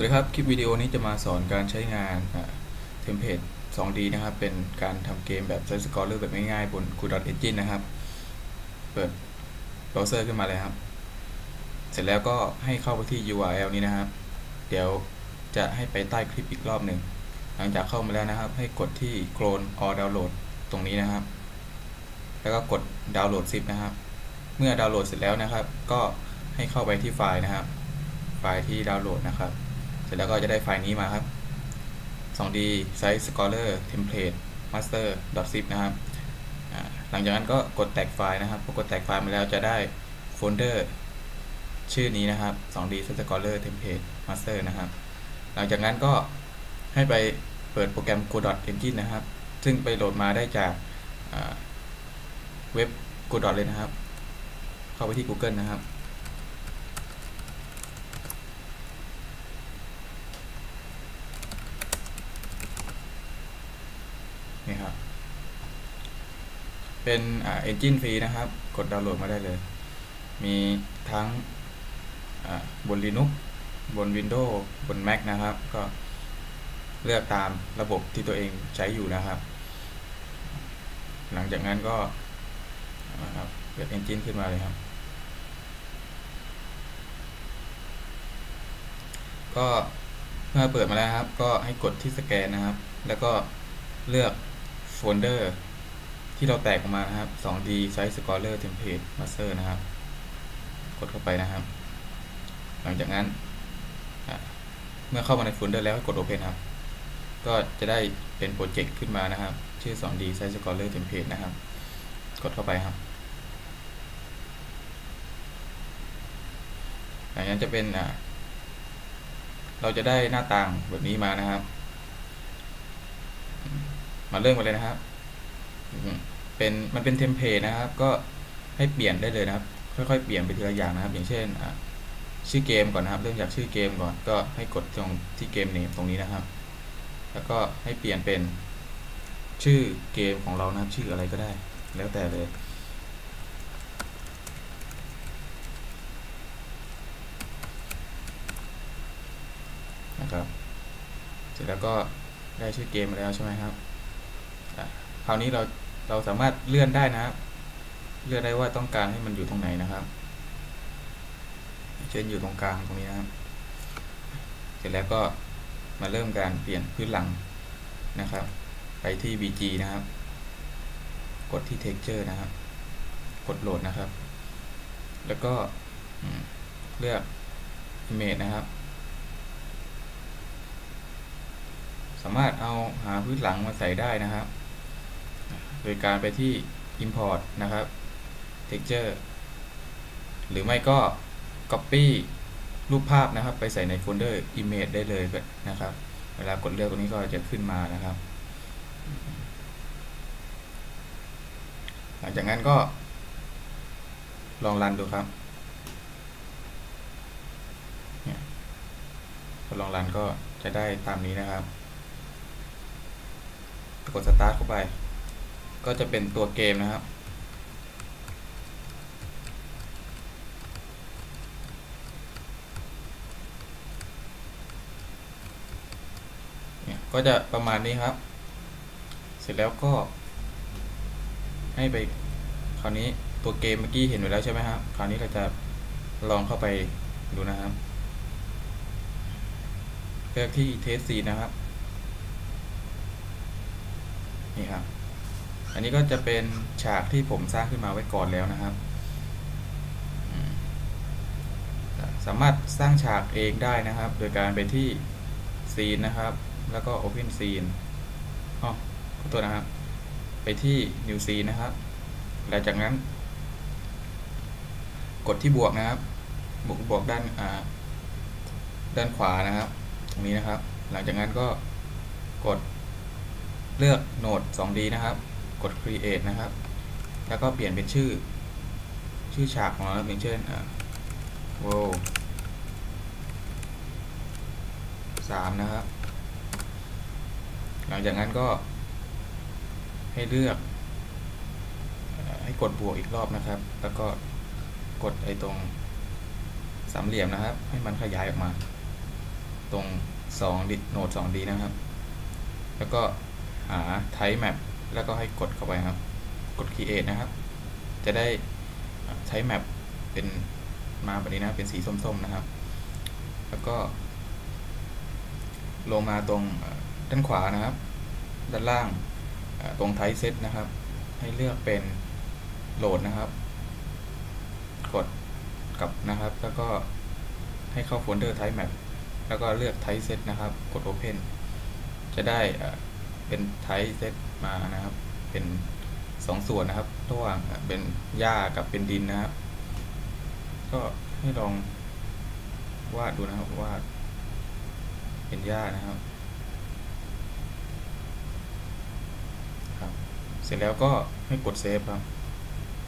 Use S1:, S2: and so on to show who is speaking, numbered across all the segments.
S1: สวัสดีครับ คลิปวิดีโอนี้จะมาสอนการใช้งานเทมเพลต 2D นะครับ เป็นการทำเกมแบบ Side Scroller แบบง่ายๆ บน Godot Engine นะครับ เปิดเบราว์เซอร์ขึ้นมาเลยครับ เสร็จแล้วก็ให้เข้าไปที่ URL นี้นะครับ เดี๋ยวจะให้ไว้ใต้คลิปอีกรอบหนึ่ง หลังจากเข้ามาแล้วนะครับ ให้กดที่ clone or download ตรงนี้นะครับ แล้วก็กด Download ZIP นะครับ เมื่อดาวน์โหลดเสร็จแล้วนะครับ ก็ให้เข้าไปที่ไฟล์นะครับ ไฟล์ที่ดาวน์โหลดนะครับ เสร็จแล้วก็จะได้ไฟล์นี้มาครับ 2D Side Scroller Template Master zip นะครับ หลังจากนั้นก็กดแตกไฟล์นะครับพอกดแตกไฟล์มาแล้วจะได้โฟลเดอร์ชื่อนี้นะครับ 2D Side Scroller Template Master นะครับ หลังจากนั้นก็ให้ไปเปิดโปรแกรม Godot Engine นะครับ ซึ่งไปโหลดมาได้จากเว็บ go. เลยนะครับ เข้าไปที่ Google นะครับนี่ครับ เป็นอ่าเอนจินฟรีนะครับ กดดาวน์โหลดมาได้เลย มีทั้งบน Linux บน Windows บน Mac นะครับ ก็เลือกตามระบบที่ตัวเองใช้อยู่นะครับ หลังจากนั้นก็เปิดเอนจินขึ้นมาเลยครับ ก็เมื่อเปิดมาแล้วครับ ก็ให้กดที่สแกนนะครับ แล้วก็เลือกโฟลเดอร์ ที่เราแตกออกมานะครับ 2D Size Scholar Template Master นะครับ กดเข้าไปนะครับ หลังจากนั้น เมื่อเข้ามาในโฟลเดอร์แล้วกด Open ครับ ก็จะได้เป็นโปรเจกต์ขึ้นมานะครับ ชื่อ 2D Side Scroller Template นะครับ กดเข้าไปครับ หลังจากนั้นจะเป็นเราจะได้หน้าต่างแบบนี้มานะครับ มาเริ่มกันเลยนะครับ เป็นมันเป็นเทมเพลตนะครับ ก็ให้เปลี่ยนได้เลยนะครับ ค่อยๆ เปลี่ยนไปทีละอย่างนะครับ อย่างเช่นชื่อเกมก่อนนะครับเริ่มจากชื่อเกมก่อนก็ให้กดตรงที่เกมเนมตรงนี้นะครับ แล้วก็ให้เปลี่ยนเป็นชื่อเกมของเรานะครับชื่ออะไรก็ได้ แล้วแต่เลยนะครับ เสร็จแล้วก็ได้ชื่อเกมมาแล้วใช่ไหมครับ คราวนี้เรา เราสามารถเลื่อนได้นะครับ เลื่อนได้ว่าต้องการให้มันอยู่ตรงไหนนะครับ เช่นอยู่ตรงกลางตรงนี้นะครับ เสร็จแล้วก็มาเริ่มการเปลี่ยนพื้นหลังนะครับ ไปที่ BG นะครับ กดที่ texture นะครับ กดโหลดนะครับ แล้วก็เลือก image นะครับ สามารถเอาหาพื้นหลังมาใส่ได้นะครับ โดยการไปที่ import นะครับ texture หรือไม่ก็ copy รูปภาพนะครับ ไปใส่ในโฟลเดอร์ image ได้เลยนะครับ เวลากดเลือกตรงนี้ก็จะขึ้นมานะครับ หลังจากนั้นก็ ลองรันดูครับพอลองรันก็จะได้ตามนี้นะครับ กด start เข้าไป ก็จะเป็นตัวเกมนะครับเนี่ยก็จะประมาณนี้ครับ เสร็จแล้วก็ ให้ไปคราวนี้ตัวเกมเมื่อกี้เห็นไว้แล้วใช่ไหมครับ คราวนี้เราจะลองเข้าไปดูนะครับเลือกที่เทสซีนะครับ นี่ครับอั นนี้ก็จะเป็นฉากที่ผมสร้างขึ้นมาไว้ก่อนแล้วนะครับ สามารถสร้างฉากเองได้นะครับ โดยการไปที่ซีนนะครับ แล้วก็ Open Scene อ๋อขอตัวนะครับ ไปที่ New Scene นะครับหลังจากนั้น กดที่บวกนะครับ บวกบวกด้านด้านขวานะครับ ตรงนี้นะครับ หลังจากนั้นก็กดเลือกโหนด 2D นะครับ กด create นะครับ แล้วก็เปลี่ยนเป็นชื่อ ชื่อฉากของเราเช่นอ่า wow สามนะครับ หลังจากนั้นก็ให้เลือก ให้กดบวกอีกรอบนะครับ แล้วก็กดไอ้ตรงสามเหลี่ยมนะครับ ให้มันขยายออกมา ตรง2ดิโนด 2D นะครับ แล้วก็หา type map แล้วก็ให้กดเข้าไปครับ กด create นะครับ จะได้ใช้ map เป็นมาแบบนี้นะ เป็นสีส้มๆนะครับ แล้วก็ ลงมาตรงด้านขวานะครับ ด้านล่างตรง type set นะครับ ให้เลือกเป็นโหลดนะครับ กดกลับนะครับ แล้วก็ให้เข้าโฟลเดอร์ type map แล้วก็เลือก type set นะครับ กด open จะได้เป็น type set มานะครับ เป็นสองส่วนนะครับระหว่างเป็นหญ้ากับเป็นดินนะครับ ก็ให้ลองวาดดูนะครับวาดเป็นหญ้านะครับครับ เสร็จแล้วก็ให้กดเซฟครับ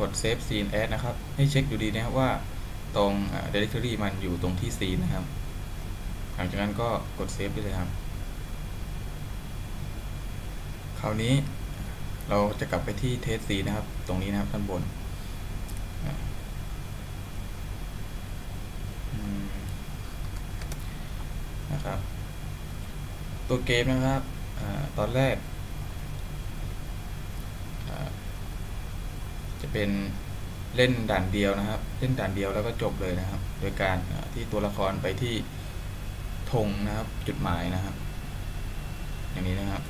S1: กด Save Scene As นะครับ ให้เช็คดูดีนะครับว่าตรง directory มันอยู่ตรงที่ Scene นะครับ หลังจากนั้นก็กดเซฟได้เลยครับ ค ราวนี้เราจะกลับไปที่ Test Scene นะครับ ตรงนี้นะครับด้านบน นะครับ ตัวเกมนะครับอตอนแรก จะเป็นเล่นด่านเดียวนะครับ เล่นด่านเดียวแล้วก็จบเลยนะครับ โดยการที่ตัวละครไปที่ธงนะครับ จุดหมายนะครับ อย่างนี้นะครับ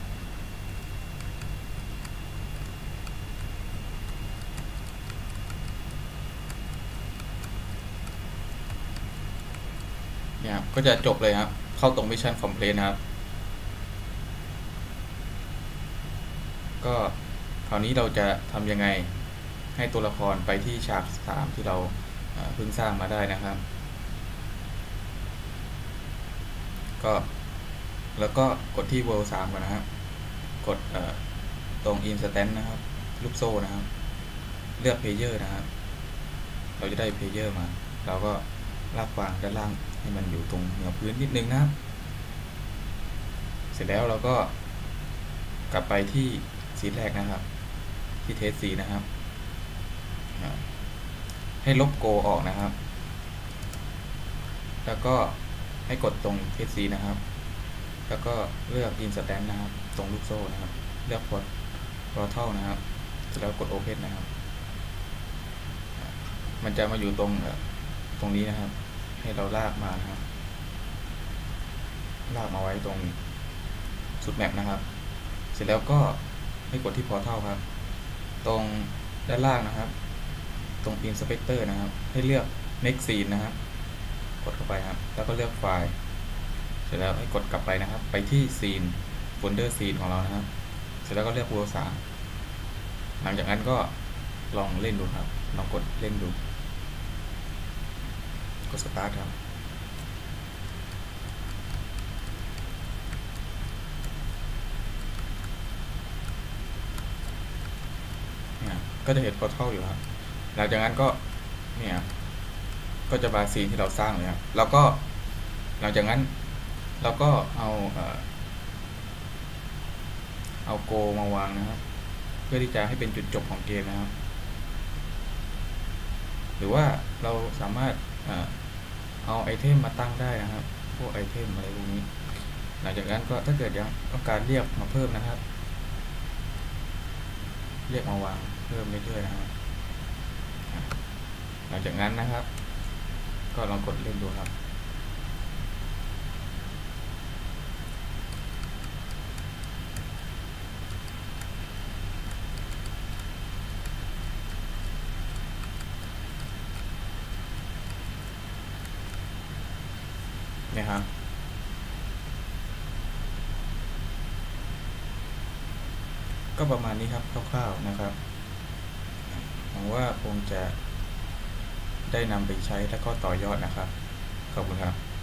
S1: เนี่ย ก็จะจบเลยครับ เข้าตรง Mission Complete นะครับ ก็คราวนี้เราจะทำยังไงให้ตัวละครไปที่ฉากสามที่เราเพิ่งสร้างมาได้นะครับ ก็แล้วก็กดที่ World 3ก่อนนะครับ กดตรง Instance นะครับ ลูกโซ่นะครับ เลือก Player นะครับ เราจะได้ Player มา เราก็ลากวางด้านล่าง ให้มันอยู่ตรงเหนือพื้นนิดนึงนะครับ เสร็จแล้วเราก็กลับไปที่ Scene แรกนะครับ ที่ Test Scene นะครับ ให้ลบโกออกนะครับ แล้วก็ให้กดตรง Test Scene นะครับ แล้วก็เลือก Instance นะครับ ตรงลูกโซ่นะครับ เลือก Port Portal นะครับ เสร็จแล้วกด Open นะครับ มันจะมาอยู่ตรงตรงนี้นะครับ ให้เราลากมานะครับ ลากมาไว้ตรงสุด Map นะครับ เสร็จแล้วก็ให้กดที่ Portal ครับ ตรงด้านล่างนะครับ ตรง Inspector นะครับ ให้เลือก Next Scene นะครับ กดเข้าไปครับ แล้วก็เลือกไฟล์ เสร็จแล้วให้กดกลับไปนะครับ ไปที่ Scene Folder Scene ของเรานะครับ เสร็จแล้วก็เลือก World 3หลังจากนั้นก็ลองเล่นดูครับ ลองกดเล่นดู กด Start ครับก็จะเห็นพอร์ทัลอยู่ครับ หลังจากนั้นก็เนี่ยก็จะมาซีนที่เราสร้างเลยครับ แล้วก็หลังจากนั้นเราก็เอาเอาโกมาวางนะครับ เพื่อที่จะให้เป็นจุดจบของเกมนะครับ หรือว่าเราสามารถ เอาไอเทมมาตั้งได้นะครับ พวกไอเทมอะไรพวกนี้ หลังจากนั้นก็ถ้าเกิดยังต้องการเรียกมาเพิ่มนะครับ เรียกมาวางเพิ่มเรื่อยๆนะครับ หลังจากนั้นนะครับ ก็ลองกดเล่นดูครับ ครับ ก็ประมาณนี้ครับคร่าวๆนะครับหวังว่าคงจะได้นำไปใช้แล้วก็ต่อยอดนะครับ ขอบคุณครับ